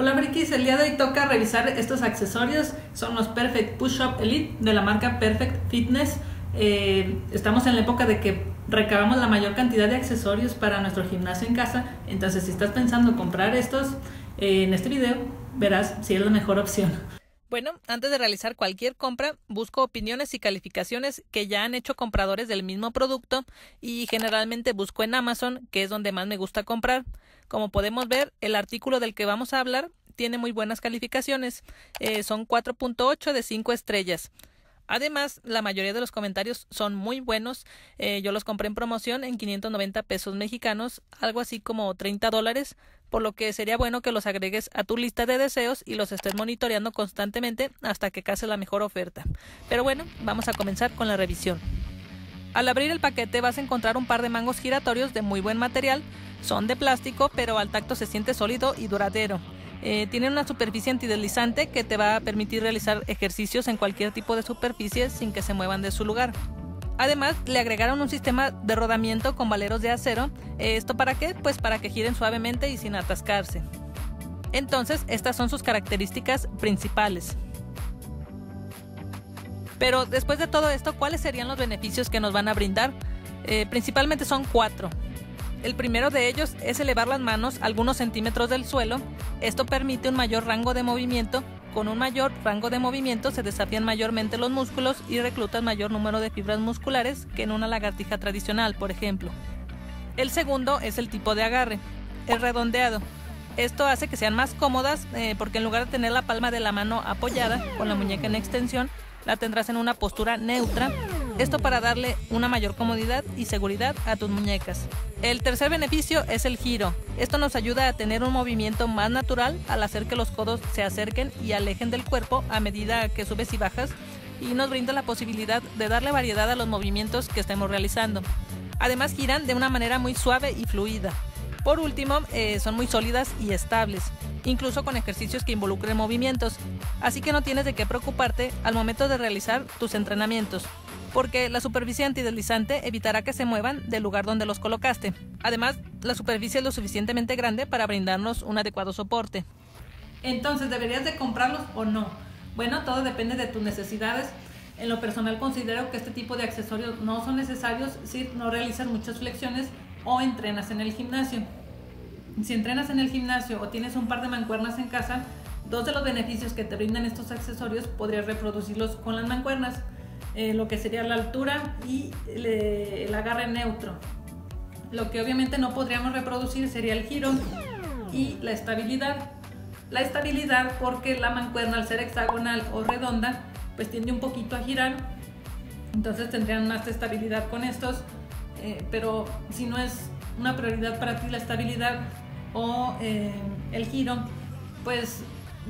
Hola Brikis, el día de hoy toca revisar estos accesorios. Son los Perfect Push-Up Elite de la marca Perfect Fitness. Eh, estamos en la época de que recabamos la mayor cantidad de accesorios para nuestro gimnasio en casa. Entonces, si estás pensando comprar estos, eh, en este video verás si es la mejor opción. Bueno, antes de realizar cualquier compra, busco opiniones y calificaciones que ya han hecho compradores del mismo producto y generalmente busco en Amazon, que es donde más me gusta comprar. Como podemos ver, el artículo del que vamos a hablar tiene muy buenas calificaciones, eh, son 4.8 de 5 estrellas. Además, la mayoría de los comentarios son muy buenos. Eh, yo los compré en promoción en 590 pesos mexicanos, algo así como 30 dólares, por lo que sería bueno que los agregues a tu lista de deseos y los estés monitoreando constantemente hasta que case la mejor oferta. Pero bueno, vamos a comenzar con la revisión. Al abrir el paquete vas a encontrar un par de mangos giratorios de muy buen material, son de plástico, pero al tacto se siente sólido y duradero. Eh, tienen una superficie antideslizante que te va a permitir realizar ejercicios en cualquier tipo de superficie sin que se muevan de su lugar. Además, le agregaron un sistema de rodamiento con valeros de acero. ¿Esto para qué? Pues para que giren suavemente y sin atascarse. Entonces, estas son sus características principales. Pero después de todo esto, ¿cuáles serían los beneficios que nos van a brindar? Eh, principalmente son cuatro. El primero de ellos es elevar las manos algunos centímetros del suelo. Esto permite un mayor rango de movimiento. Con un mayor rango de movimiento se desafían mayormente los músculos y reclutan mayor número de fibras musculares que en una lagartija tradicional, por ejemplo. El segundo es el tipo de agarre, el redondeado. Esto hace que sean más cómodas eh, porque en lugar de tener la palma de la mano apoyada con la muñeca en extensión, la tendrás en una postura neutra esto para darle una mayor comodidad y seguridad a tus muñecas. El tercer beneficio es el giro. Esto nos ayuda a tener un movimiento más natural al hacer que los codos se acerquen y alejen del cuerpo a medida que subes y bajas y nos brinda la posibilidad de darle variedad a los movimientos que estemos realizando. Además giran de una manera muy suave y fluida. Por último, eh, son muy sólidas y estables, incluso con ejercicios que involucren movimientos, así que no tienes de qué preocuparte al momento de realizar tus entrenamientos porque la superficie antideslizante evitará que se muevan del lugar donde los colocaste. Además, la superficie es lo suficientemente grande para brindarnos un adecuado soporte. Entonces, ¿deberías de comprarlos o no? Bueno, todo depende de tus necesidades. En lo personal considero que este tipo de accesorios no son necesarios si no realizas muchas flexiones o entrenas en el gimnasio. Si entrenas en el gimnasio o tienes un par de mancuernas en casa, dos de los beneficios que te brindan estos accesorios podrías reproducirlos con las mancuernas. Eh, lo que sería la altura y el agarre neutro. Lo que obviamente no podríamos reproducir sería el giro y la estabilidad. La estabilidad porque la mancuerna al ser hexagonal o redonda pues tiende un poquito a girar, entonces tendrían más estabilidad con estos, eh, pero si no es una prioridad para ti la estabilidad o eh, el giro, pues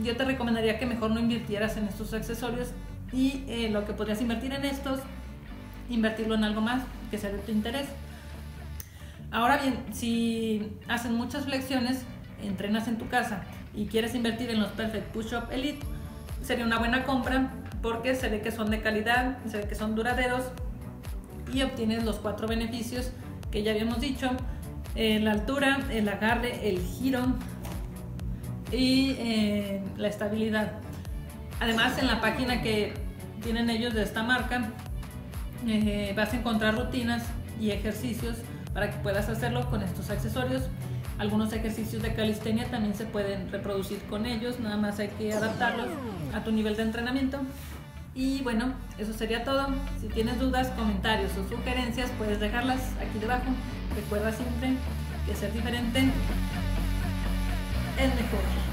yo te recomendaría que mejor no invirtieras en estos accesorios y eh, lo que podrías invertir en estos, invertirlo en algo más que sea de tu interés. Ahora bien, si haces muchas flexiones, entrenas en tu casa y quieres invertir en los Perfect Push-Up Elite, sería una buena compra porque se ve que son de calidad, se ve que son duraderos y obtienes los cuatro beneficios que ya habíamos dicho, eh, la altura, el agarre, el giro y eh, la estabilidad. Además, en la página que tienen ellos de esta marca, eh, vas a encontrar rutinas y ejercicios para que puedas hacerlo con estos accesorios. Algunos ejercicios de calistenia también se pueden reproducir con ellos, nada más hay que adaptarlos a tu nivel de entrenamiento. Y bueno, eso sería todo. Si tienes dudas, comentarios o sugerencias, puedes dejarlas aquí debajo. Recuerda siempre que ser diferente es mejor.